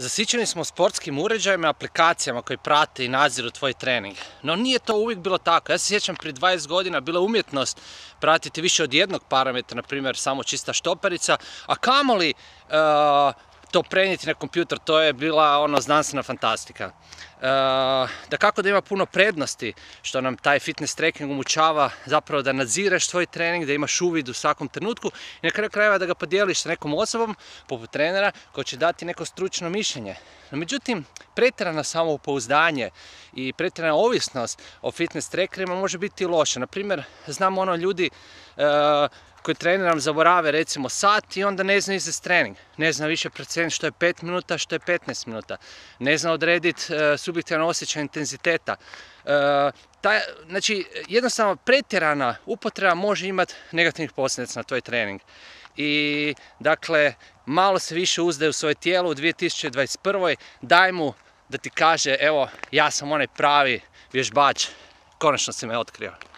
Zasićeni smo sportskim uređajima i aplikacijama koji prate i nadziru tvoj trening. No nije to uvijek bilo tako. Ja se sjećam prije 20 godina bila umjetnost pratiti više od jednog parametra, na primjer samo čista štoperica, a kamoli uh, to prenijeti na kompjuter, to je bila ono znanstvena fantastika. Uh, da kako da ima puno prednosti što nam taj fitness tracking omogućava zapravo da nadzireš svoj trening, da imaš uvid u svakom trenutku i na kraju krajeva da ga podijeliš sa nekom osobom poput trenera koji će dati neko stručno mišljenje. No međutim, pretjerano samopouzdanje i pretjerana ovisnost o fitness trackerima može biti loša. Na primjer, znamo ono ljudi uh, koji treniram zaborave recimo sat i onda ne zna izvesti trening. Ne zna više procijeniti što je 5 minuta, što je 15 minuta. Ne zna odrediti uh, subjektivan osjećaj intenziteta. Taj, znači, jednostavno pretjerana upotreba može imati negativnih posljedica na tvoj trening. I dakle, malo se više uzdaje u svoje tijelo u 2021. Daj mu da ti kaže, evo, ja sam onaj pravi vježbač, konačno si me otkrio.